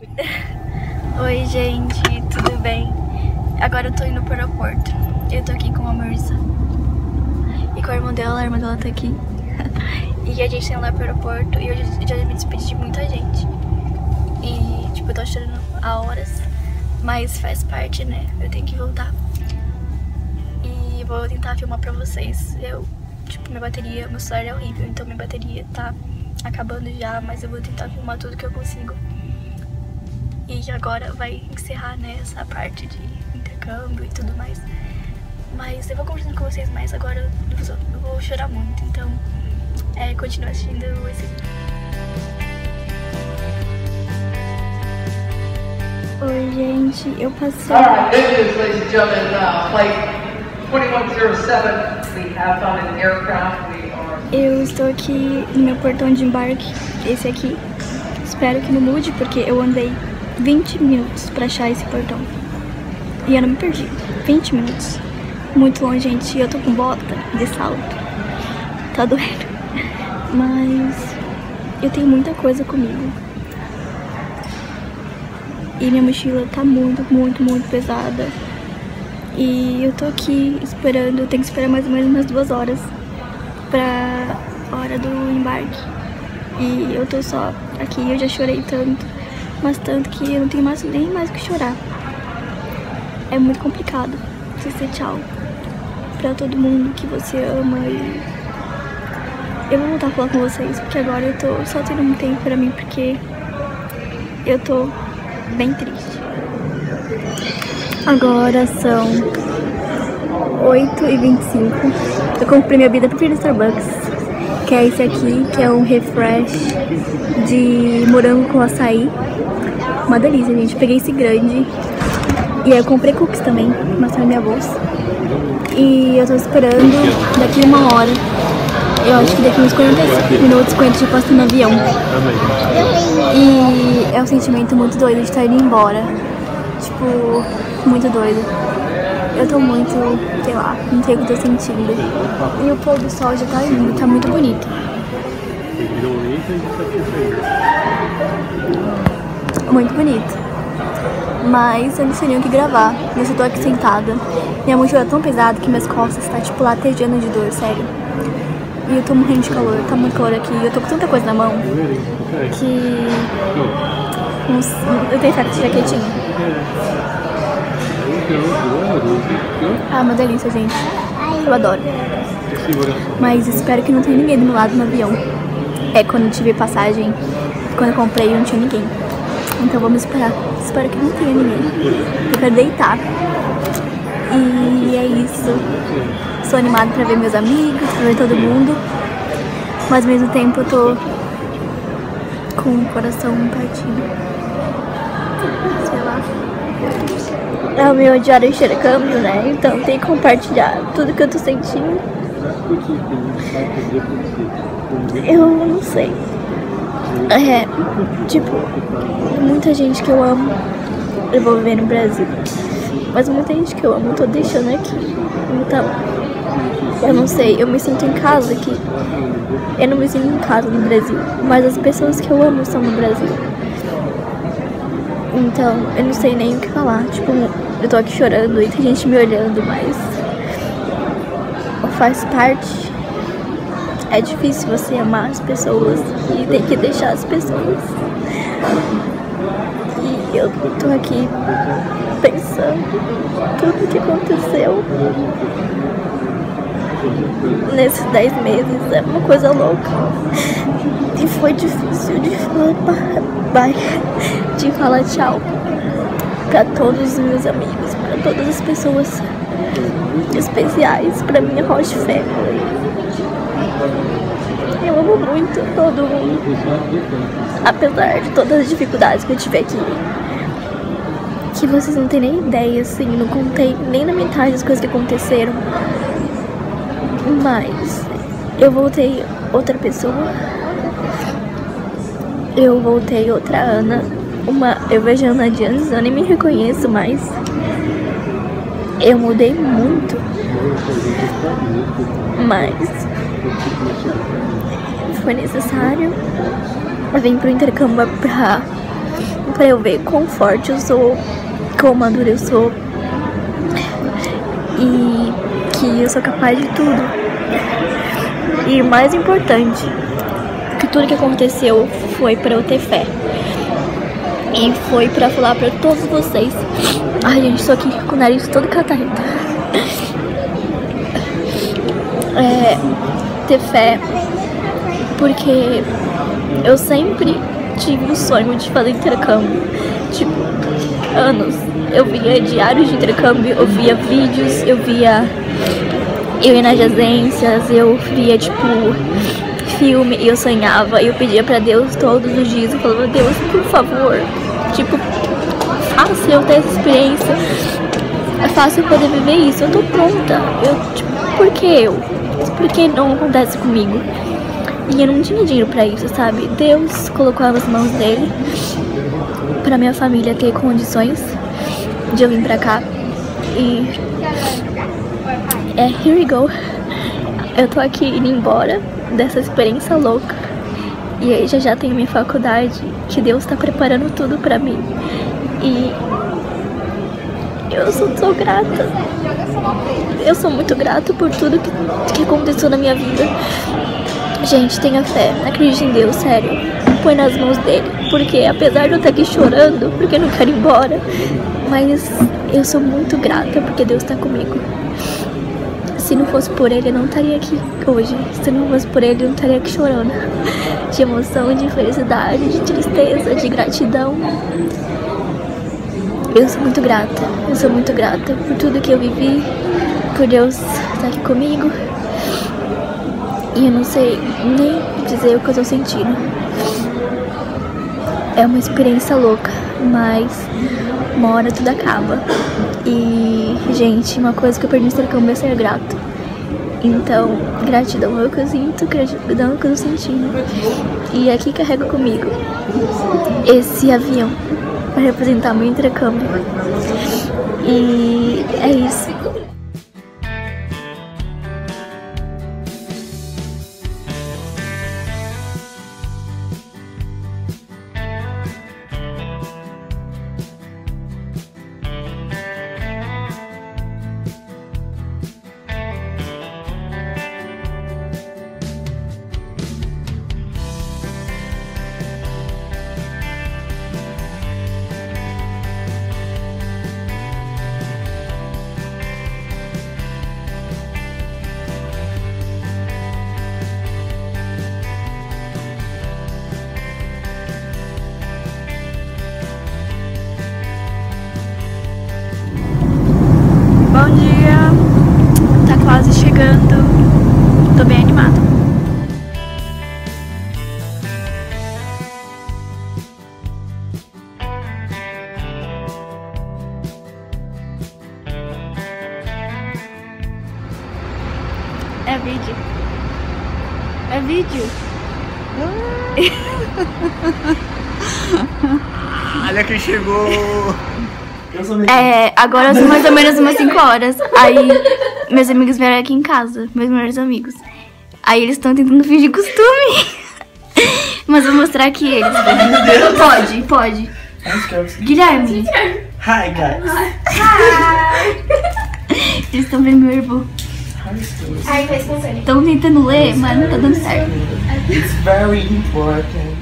Oi, gente, tudo bem? Agora eu tô indo pro aeroporto. Eu tô aqui com a Marisa. E com a irmã dela, a irmã dela tá aqui. e a gente tá indo lá pro aeroporto e eu já, já me despedi de muita gente. E, tipo, eu tô chorando há horas. Mas faz parte, né? Eu tenho que voltar. E vou tentar filmar pra vocês. Eu, tipo, minha bateria, meu celular é horrível, então minha bateria tá acabando já, mas eu vou tentar filmar tudo que eu consigo. E agora vai encerrar, né, essa parte de intercâmbio e tudo mais. Mas eu vou conversando com vocês mais agora, eu vou chorar muito, então é, continua assistindo esse vídeo. Oi, gente, eu passei. Alright, ladies and gentlemen. Uh, flight 2107, we have found an aircraft. We are. Eu estou aqui no meu portão de embarque, esse aqui. Espero que não mude, porque eu andei 20 minutos pra achar esse portão. E eu não me perdi. 20 minutos. Muito longe, gente. E eu tô com bota de salto. Tá doendo. Mas eu tenho muita coisa comigo. E minha mochila tá muito, muito, muito pesada. E eu tô aqui esperando, eu tenho que esperar mais ou menos umas duas horas pra hora do embarque. E eu tô só aqui, eu já chorei tanto, mas tanto que eu não tenho mais, nem mais o que chorar. É muito complicado dizer tchau pra todo mundo que você ama e eu vou voltar a falar com vocês, porque agora eu tô só tendo um tempo pra mim, porque eu tô bem triste. Agora são 8h25. Eu comprei minha vida preferida Starbucks, que é esse aqui, que é um refresh de morango com açaí. Uma delícia, gente. Peguei esse grande. E aí eu comprei cookies também, mas na minha bolsa. E eu tô esperando daqui uma hora. Eu acho que daqui uns 45 minutos, 40 de posto no avião. E é um sentimento muito doido de estar indo embora. Tipo, muito doido. Eu tô muito, sei lá, não sei o que eu tô sentindo. E o pôr do sol já tá lindo, tá muito bonito. Muito bonito. Mas eu não sei nem o que gravar. Eu tô aqui sentada. Minha mochila é tão pesada que minhas costas tá tipo latejando de dor, sério. E eu tô morrendo de calor, tá muito calor aqui. Eu tô com tanta coisa na mão que. Eu tenho que essa jaquetinha. Ah, uma delícia, gente. Eu adoro. Mas espero que não tenha ninguém do meu lado no avião. É, quando eu tive passagem, quando eu comprei, não tinha ninguém. Então vamos esperar. Espero que não tenha ninguém. Eu quero deitar. E é isso. Sou animada pra ver meus amigos, pra ver todo mundo. Mas ao mesmo tempo eu tô com o coração partido. Sei lá. É o meu diário de intercâmbio, né? Então tem que compartilhar tudo que eu tô sentindo. Eu não sei. É, tipo, muita gente que eu amo eu vou viver no Brasil. Mas muita gente que eu amo eu tô deixando aqui. Então, eu não sei, eu me sinto em casa aqui. Eu não me sinto em casa no Brasil. Mas as pessoas que eu amo estão no Brasil. Então, eu não sei nem o que falar. Tipo, eu tô aqui chorando e tem gente me olhando, mas faz parte. É difícil você amar as pessoas e ter que deixar as pessoas. E eu tô aqui pensando tudo que aconteceu nesses 10 meses. É uma coisa louca. E foi difícil de falar bye, de falar tchau pra todos os meus amigos, pra todas as pessoas especiais, pra minha Roche Family. Eu amo muito todo mundo, apesar de todas as dificuldades que eu tive aqui. Que vocês não têm nem ideia, assim, não contei nem na metade das coisas que aconteceram. Mas eu voltei outra pessoa. Eu voltei outra Ana. Uma, eu vejo a Ana de antes, eu nem me reconheço mais. Eu mudei muito. Mas foi necessário. Eu vim pro intercâmbio pra pra eu ver quão forte eu sou, quão madura eu sou e que eu sou capaz de tudo. E o mais importante, que tudo que aconteceu foi pra eu ter fé. E foi pra falar pra todos vocês. Ai, gente, tô aqui com o nariz todo catarrento. É, ter fé, porque eu sempre tive o sonho de fazer intercâmbio. Tipo, anos. Eu via diários de intercâmbio, eu via vídeos, eu via. Eu ia nas agências, eu via, tipo, filme e eu sonhava. E eu pedia pra Deus todos os dias. Eu falava, Deus, por favor, tipo, faça eu ter essa experiência. É fácil eu poder viver isso. Eu tô pronta. Eu, tipo, por que eu? Por que não acontece comigo? E eu não tinha dinheiro pra isso, sabe? Deus colocou nas mãos dele pra minha família ter condições de eu vir pra cá. E é, here we go. Eu tô aqui indo embora dessa experiência louca. E aí já já tenho minha faculdade, que Deus tá preparando tudo pra mim. E eu sou, sou grata. Eu sou muito grata por tudo que, que aconteceu na minha vida. Gente, tenha fé, acredite em Deus, sério. Põe nas mãos dele. Porque apesar de eu estar aqui chorando, porque eu não quero ir embora, mas eu sou muito grata porque Deus está comigo. Se não fosse por ele, eu não estaria aqui hoje. Se não fosse por ele, eu não estaria aqui chorando. De emoção, de felicidade, de tristeza, de gratidão. Eu sou muito grata. Eu sou muito grata por tudo que eu vivi, por Deus estar aqui comigo. E eu não sei nem dizer o que eu tô sentindo. É uma experiência louca, mas uma hora tudo acaba. E, gente, uma coisa que eu perdi no intercâmbio é ser grato. Então, gratidão é o que eu sinto, gratidão é o que eu sentindo. E aqui carrego comigo esse avião para representar meu intercâmbio. E é isso. Tô bem animada. É vídeo. É vídeo. Olha quem chegou! É, agora são mais ou menos umas 5 horas. Aí meus amigos vieram aqui em casa, meus melhores amigos. Aí eles estão tentando fingir costume. Mas vou mostrar aqui eles. Pode, pode. Guilherme. Hi guys! Eles estão vendo meu irmão. Estão tentando ler, mas não tá dando certo. It's very important.